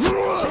Ugh!